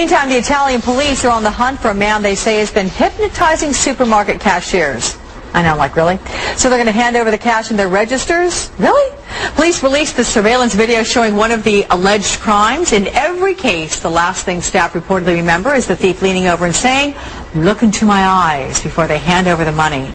Meantime, the Italian police are on the hunt for a man they say has been hypnotizing supermarket cashiers. I know, like, really? So they're going to hand over the cash in their registers? Really? Police released the surveillance video showing one of the alleged crimes. In every case, the last thing staff reportedly remember is the thief leaning over and saying, look into my eyes before they hand over the money.